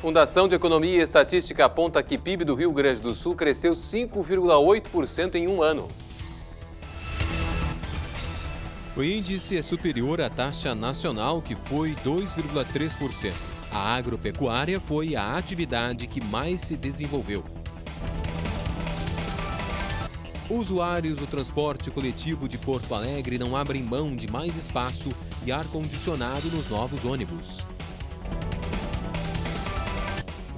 Fundação de Economia e Estatística aponta que PIB do Rio Grande do Sul cresceu 5,8% em um ano. O índice é superior à taxa nacional, que foi 2,3%. A agropecuária foi a atividade que mais se desenvolveu. Usuários do transporte coletivo de Porto Alegre não abrem mão de mais espaço e ar-condicionado nos novos ônibus.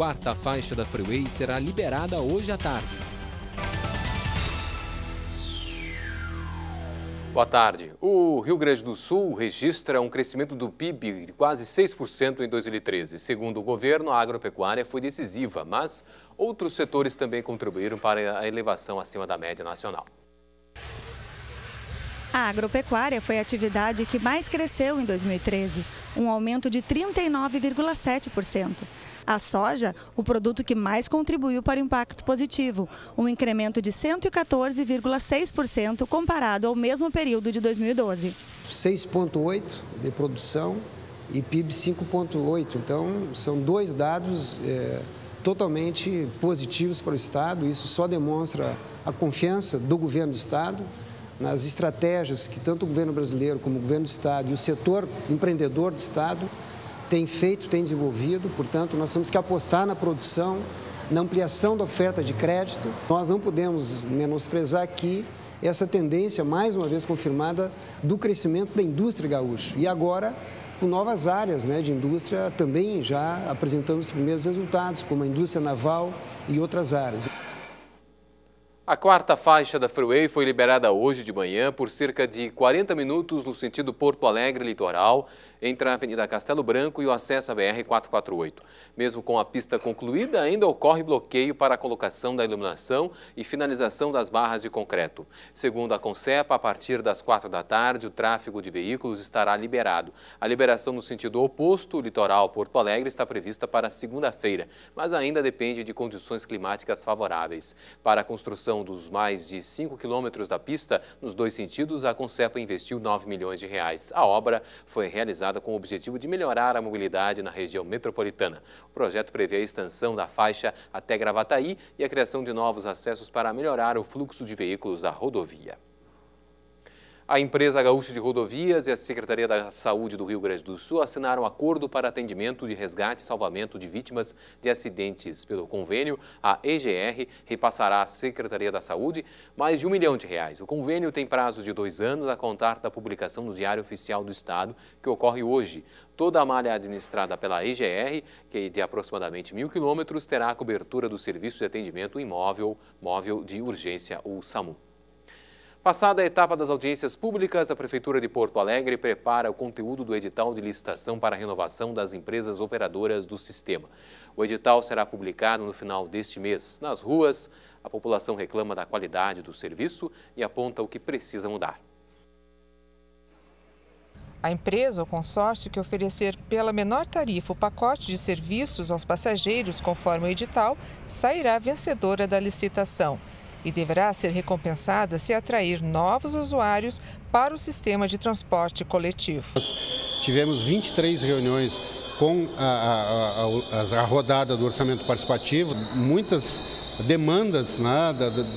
Quarta faixa da Freeway será liberada hoje à tarde. Boa tarde. O Rio Grande do Sul registra um crescimento do PIB de quase 6% em 2013. Segundo o governo, a agropecuária foi decisiva, mas outros setores também contribuíram para a elevação acima da média nacional. A agropecuária foi a atividade que mais cresceu em 2013, um aumento de 39,7%. A soja, o produto que mais contribuiu para o impacto positivo, um incremento de 114,6% comparado ao mesmo período de 2012. 6,8% de produção e PIB 5,8%. Então, são dois dados é, totalmente positivos para o Estado. Isso só demonstra a confiança do governo do Estado nas estratégias que tanto o governo brasileiro como o governo do Estado e o setor empreendedor do Estado tem feito, tem desenvolvido, portanto, nós temos que apostar na produção, na ampliação da oferta de crédito. Nós não podemos menosprezar aqui essa tendência, mais uma vez confirmada, do crescimento da indústria gaúcha. E agora, com novas áreas né, de indústria também já apresentando os primeiros resultados, como a indústria naval e outras áreas. A quarta faixa da Freeway foi liberada hoje de manhã por cerca de 40 minutos no sentido Porto Alegre Litoral, entre a Avenida Castelo Branco e o acesso à BR-448. Mesmo com a pista concluída, ainda ocorre bloqueio para a colocação da iluminação e finalização das barras de concreto. Segundo a Concepa, a partir das quatro da tarde, o tráfego de veículos estará liberado. A liberação no sentido oposto, litoral Porto Alegre, está prevista para segunda-feira, mas ainda depende de condições climáticas favoráveis. Para a construção dos mais de 5 quilômetros da pista, nos dois sentidos, a Concepa investiu 9 milhões de reais. A obra foi realizada com o objetivo de melhorar a mobilidade na região metropolitana. O projeto prevê a extensão da faixa até Gravataí e a criação de novos acessos para melhorar o fluxo de veículos da rodovia. A empresa Gaúcha de Rodovias e a Secretaria da Saúde do Rio Grande do Sul assinaram um acordo para atendimento de resgate e salvamento de vítimas de acidentes. Pelo convênio, a EGR repassará à Secretaria da Saúde mais de um milhão de reais. O convênio tem prazo de dois anos a contar da publicação no Diário Oficial do Estado, que ocorre hoje. Toda a malha administrada pela EGR, que é de aproximadamente mil quilômetros, terá a cobertura do Serviço de Atendimento Imóvel Móvel de Urgência, o SAMU. Passada a etapa das audiências públicas, a Prefeitura de Porto Alegre prepara o conteúdo do edital de licitação para a renovação das empresas operadoras do sistema. O edital será publicado no final deste mês. Nas ruas, a população reclama da qualidade do serviço e aponta o que precisa mudar. A empresa ou consórcio que oferecer pela menor tarifa o pacote de serviços aos passageiros conforme o edital sairá vencedora da licitação e deverá ser recompensada se atrair novos usuários para o sistema de transporte coletivo. Nós tivemos 23 reuniões com a, a, a, a rodada do orçamento participativo, muitas demandas né,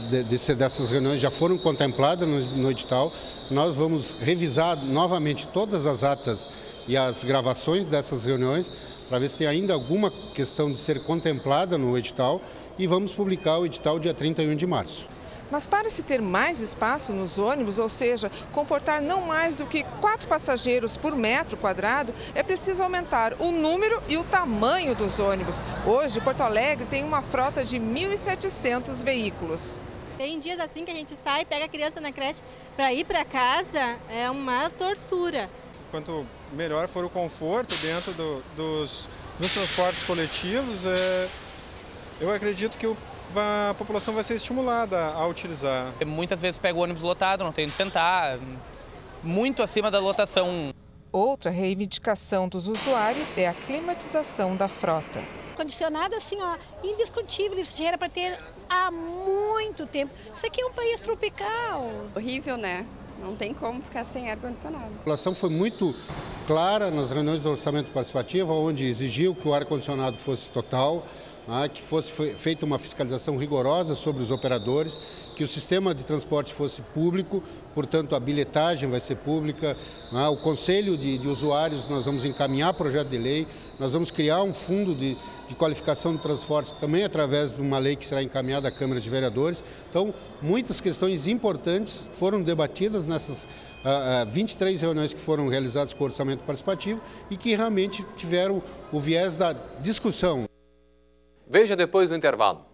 de, de, dessas reuniões já foram contempladas no edital. Nós vamos revisar novamente todas as atas e as gravações dessas reuniões para ver se tem ainda alguma questão de ser contemplada no edital e vamos publicar o edital dia 31 de março. Mas para se ter mais espaço nos ônibus, ou seja, comportar não mais do que quatro passageiros por metro quadrado, é preciso aumentar o número e o tamanho dos ônibus. Hoje, Porto Alegre tem uma frota de 1.700 veículos. Tem dias assim que a gente sai, pega a criança na creche para ir para casa, é uma tortura. Quanto melhor for o conforto dentro do, dos, dos transportes coletivos, é, eu acredito que a população vai ser estimulada a utilizar. Muitas vezes pega o ônibus lotado, não tem onde sentar, muito acima da lotação. Outra reivindicação dos usuários é a climatização da frota. Condicionado assim, ó, indiscutível, isso já era para ter há muito tempo. Isso aqui é um país tropical. Horrível, né? Não tem como ficar sem ar-condicionado. A população foi muito clara nas reuniões do orçamento participativo, onde exigiu que o ar-condicionado fosse total, né, que fosse feita uma fiscalização rigorosa sobre os operadores, que o sistema de transporte fosse público, portanto a bilhetagem vai ser pública, né, o conselho de, de, usuários nós vamos encaminhar projeto de lei, nós vamos criar um fundo de, de qualificação do transporte também através de uma lei que será encaminhada à Câmara de Vereadores. Então, muitas questões importantes foram debatidas nessas uh, uh, 23 reuniões que foram realizadas com o orçamento participativo e que realmente tiveram o viés da discussão. Veja depois do intervalo.